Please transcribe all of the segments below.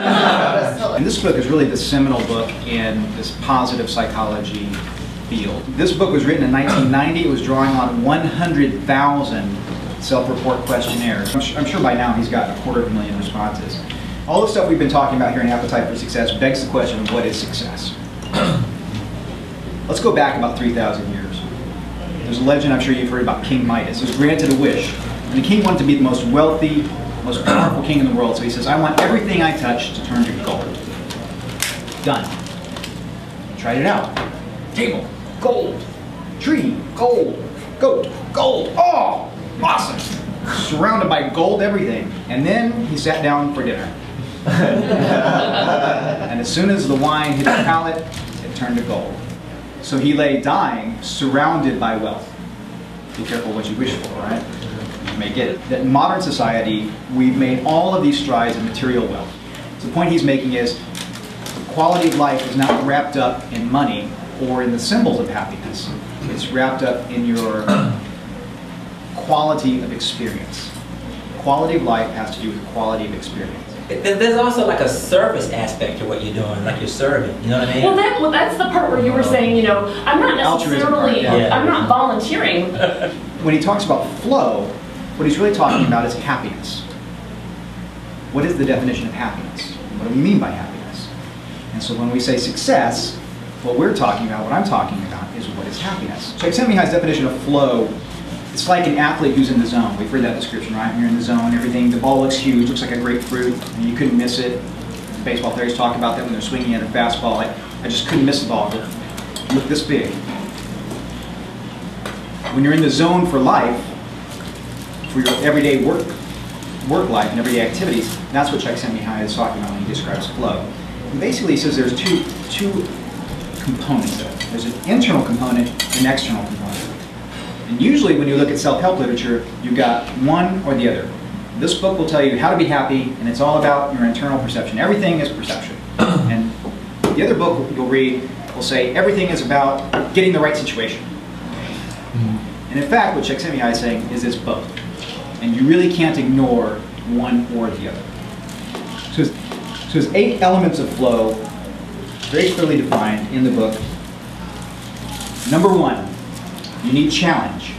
And this book is really the seminal book in this positive psychology field. This book was written in 1990. It was drawing on 100,000 self-report questionnaires. I'm, I'm sure by now he's gotten a quarter of a million responses. All the stuff we've been talking about here in Appetite for Success begs the question what is success? Let's go back about 3,000 years. There's a legend I'm sure you've heard about King Midas. He was granted a wish. And the king wanted to be the most wealthy, most powerful king in the world. So he says, I want everything I touch to turn to gold. Done. Tried it out. Table, gold. Tree, gold. Goat, gold. Oh, awesome. Surrounded by gold everything. And then he sat down for dinner. and as soon as the wine hit his palate, it turned to gold. So he lay dying, surrounded by wealth. Be careful what you wish for, right? You may get it. That in modern society, we've made all of these strides in material wealth. So the point he's making is quality of life is not wrapped up in money or in the symbols of happiness. It's wrapped up in your quality of experience. Quality of life has to do with quality of experience. There's also like a service aspect to what you're doing, like you're serving. You know what I mean? Well, that, well, that's the part where you were saying, you know, I'm not Altruism part, necessarily, yeah. I'm not volunteering. When he talks about flow, what he's really talking about is happiness. What is the definition of happiness? What do we mean by happiness? And so when we say success, what we're talking about, what I'm talking about, is what is happiness. So Csikszentmihalyi's definition of flow, it's like an athlete who's in the zone. We've heard that description, right? You're in the zone, everything, the ball looks huge, looks like a grapefruit, and you couldn't miss it. Baseball players talk about that when they're swinging at a fastball, like, I just couldn't miss the ball. It looked this big. When you're in the zone for life, for your everyday work, work life and everyday activities, that's what Csikszentmihalyi is talking about when he describes flow. And basically, he says there's two, two components of it. There's an internal component and an external component. And usually when you look at self-help literature, you've got one or the other. This book will tell you how to be happy, and it's all about your internal perception. Everything is perception. And the other book you'll read will say everything is about getting the right situation. Hmm. And in fact, what Csikszentmihalyi is saying is it's both. And you really can't ignore one or the other. So there's, so there's eight elements of flow, very clearly defined in the book. Number one, you need challenge.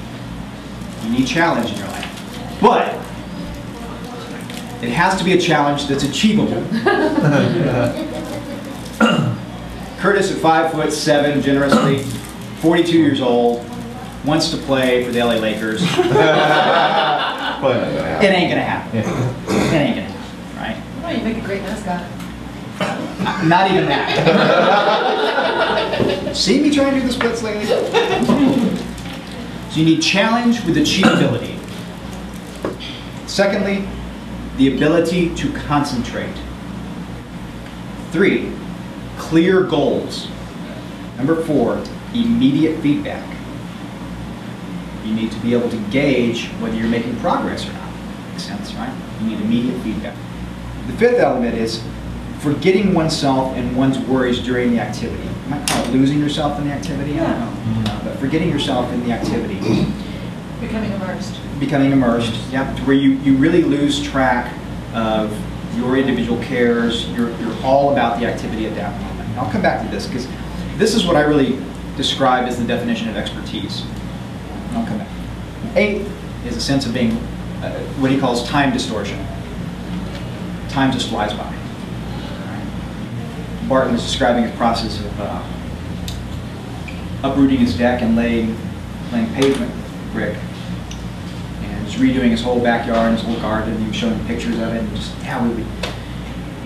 You need challenge in your life. But it has to be a challenge that's achievable. Curtis at five foot seven, generously, 42 years old, wants to play for the LA Lakers. It ain't gonna happen. It ain't gonna happen, right? Oh, you make a great mascot. Not even that. See me trying to do the splits lately? So you need challenge with achievability. Secondly, the ability to concentrate. Three, clear goals. Number four, immediate feedback. You need to be able to gauge whether you're making progress or not. Makes sense, right? You need immediate feedback. The fifth element is forgetting oneself and one's worries during the activity. You might call it losing yourself in the activity, I don't know. Uh, but forgetting yourself in the activity. Becoming immersed. Becoming immersed, yeah, to where you, you really lose track of your individual cares. You're, you're all about the activity at that moment. And I'll come back to this because this is what I really describe as the definition of expertise. Come back. Eight is a sense of being uh, what he calls time distortion. Time just flies by. Right? Barton was describing a process of uh, uprooting his deck and laying, laying pavement brick and just redoing his whole backyard, and his whole garden. He was showing pictures of it, and just yeah, we would,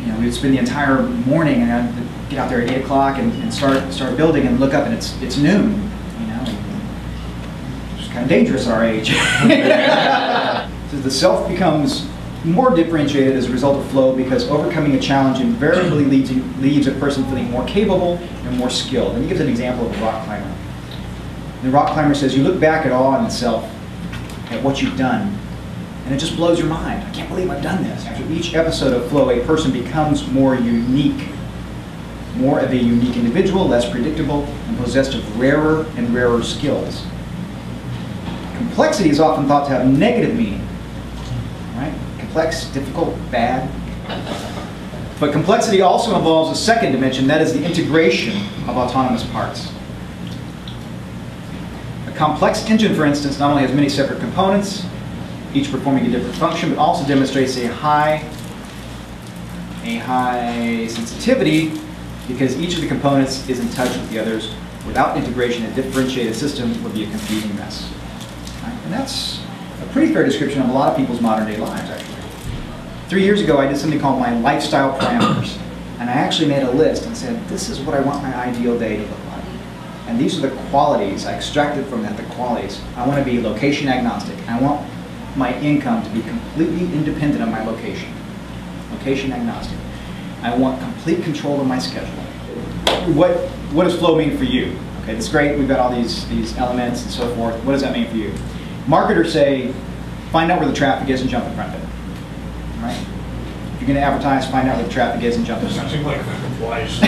you know, we would spend the entire morning and I'd get out there at eight o'clock and, and start start building and look up and it's it's noon, kind of dangerous our age. so the self becomes more differentiated as a result of flow because overcoming a challenge invariably leads, leaves a person feeling more capable and more skilled. And he gives an example of a rock climber. The rock climber says, you look back at awe in self, at what you've done, and it just blows your mind. I can't believe I've done this. After each episode of Flow, a person becomes more unique, more of a unique individual, less predictable, and possessed of rarer and rarer skills. Complexity is often thought to have negative meaning, right? Complex, difficult, bad. But complexity also involves a second dimension, that is the integration of autonomous parts. A complex engine, for instance, not only has many separate components, each performing a different function, but also demonstrates a high, a high sensitivity because each of the components is in touch with the others. Without integration, a differentiated system would be a confusing mess. And that's a pretty fair description of a lot of people's modern day lives, actually. Three years ago, I did something called my lifestyle parameters. And I actually made a list and said, this is what I want my ideal day to look like. And these are the qualities, I extracted from that the qualities. I want to be location agnostic. I want my income to be completely independent of my location. Location agnostic. I want complete control of my schedule. What, what does flow mean for you? Okay, that's great. We've got all these, these elements and so forth. What does that mean for you? Marketers say, find out where the traffic is and jump in front of it. Right? If you're going to advertise, find out where the traffic is and jump in front of it. Seems like fucking flies.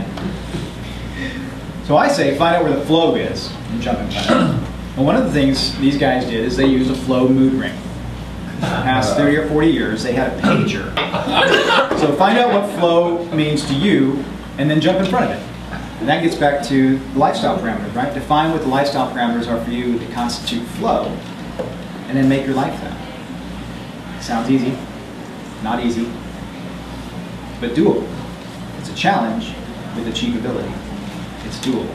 So I say, find out where the flow is and jump in front of it. And one of the things these guys did is they used a flow mood ring. The past 30 or 40 years, they had a pager. So find out what flow means to you and then jump in front of it. And that gets back to the lifestyle parameters, right? Define what the lifestyle parameters are for you to constitute flow and then make your life that. Sounds easy, not easy, but doable. It's a challenge with achievability. It's doable.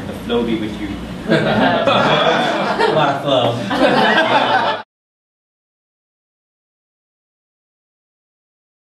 Or the flow be with you. A lot of flow.